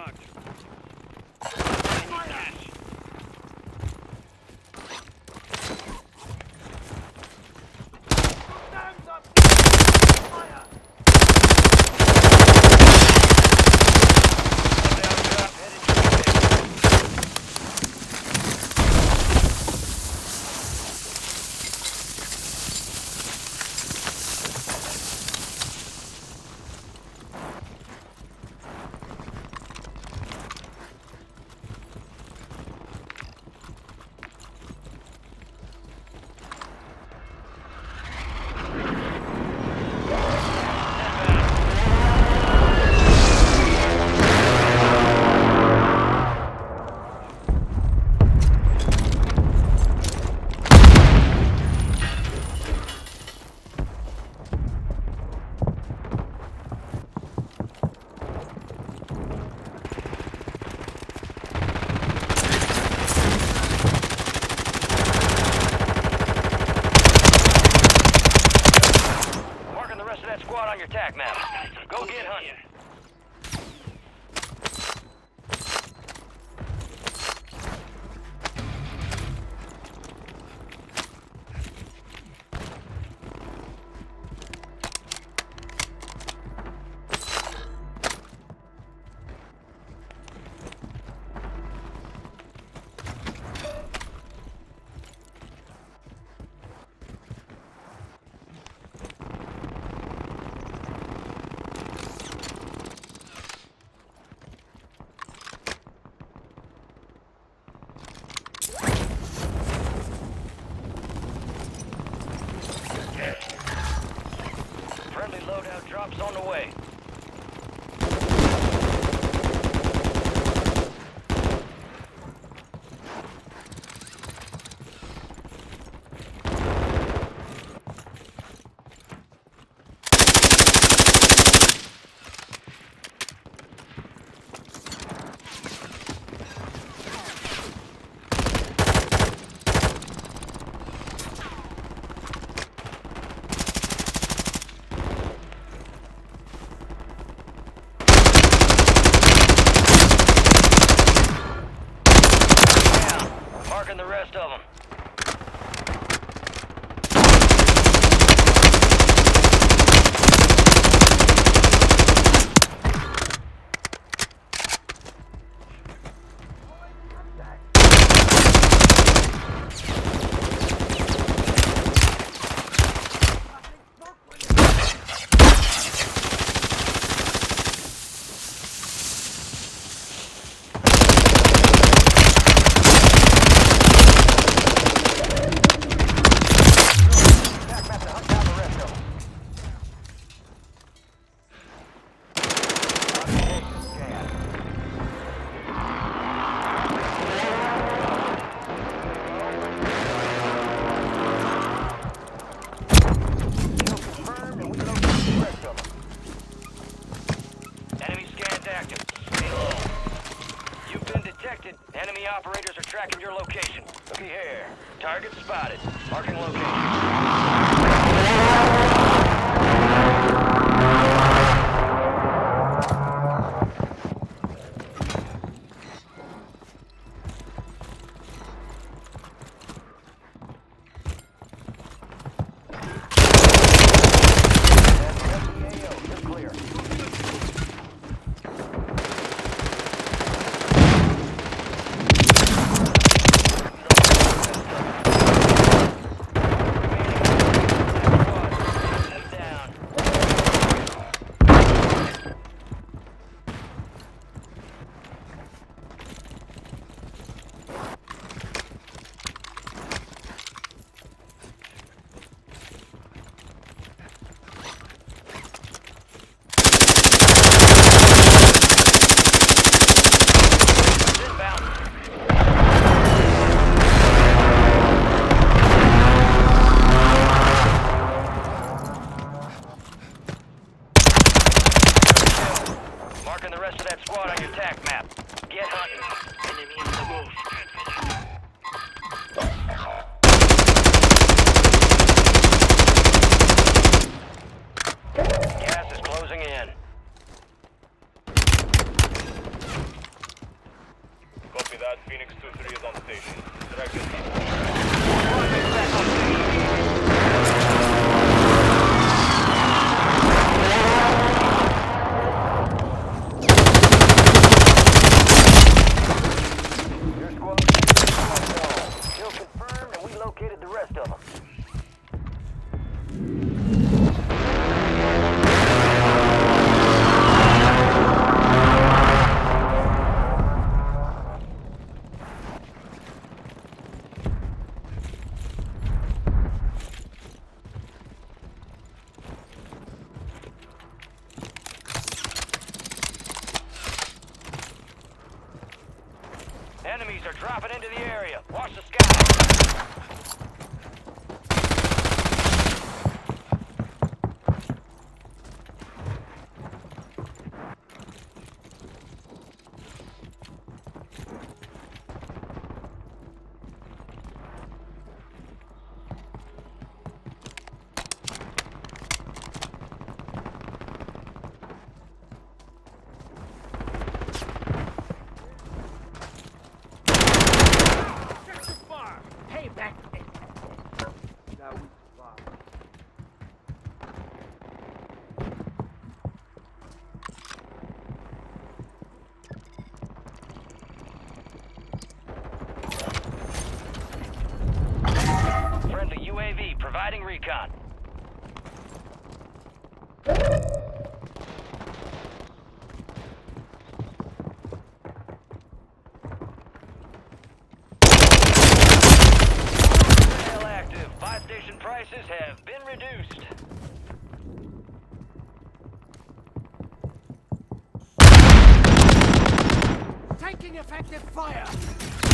marked. Phoenix 2-3 is on station. Directed east. Providing recon. Sale active. Buy station prices have been reduced. Taking effective fire.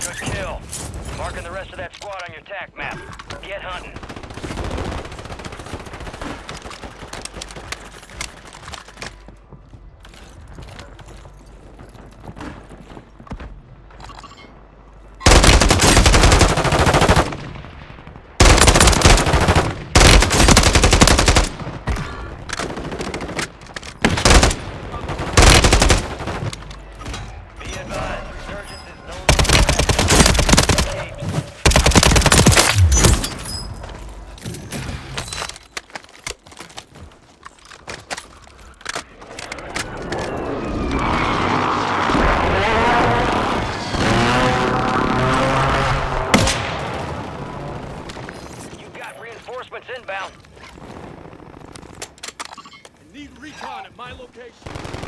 Good kill. Marking the rest of that squad on your tac map. Get hunting. Reinforcements inbound. I Need recon at my location.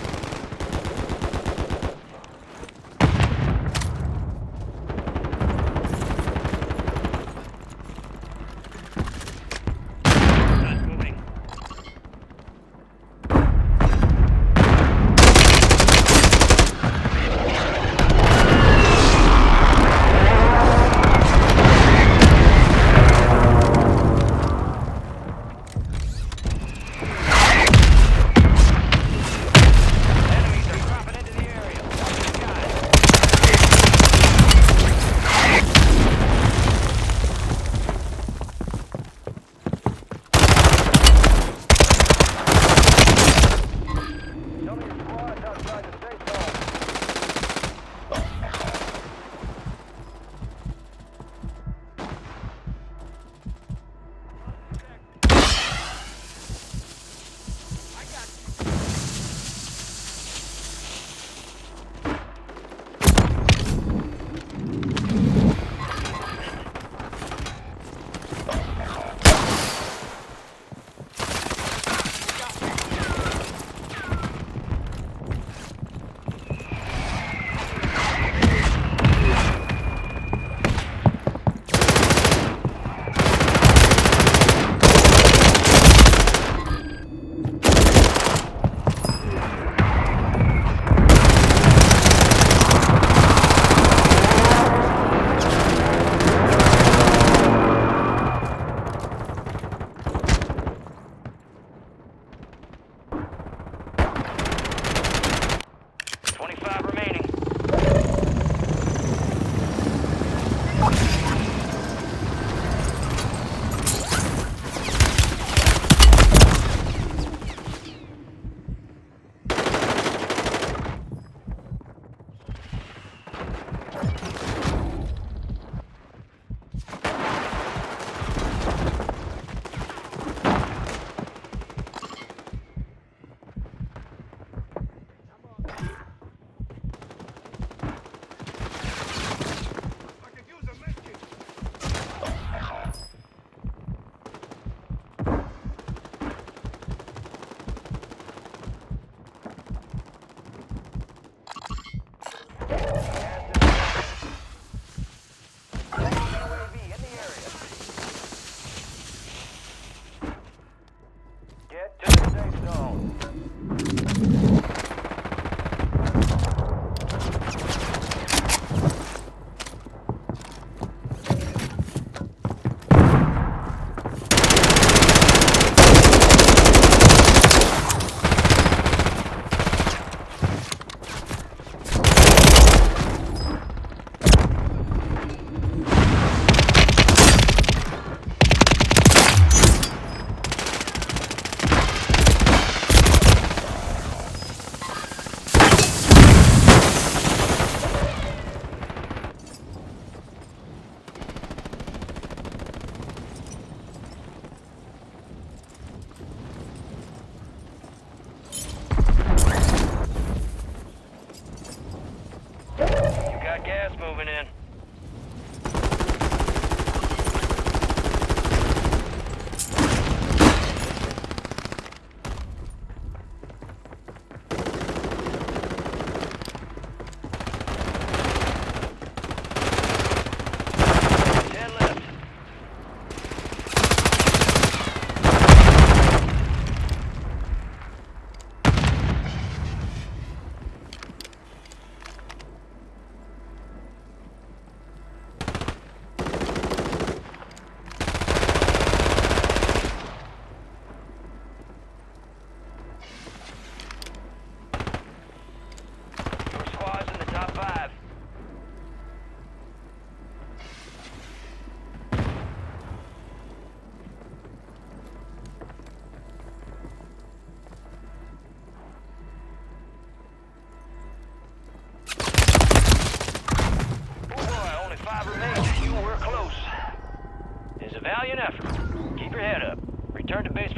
Return to base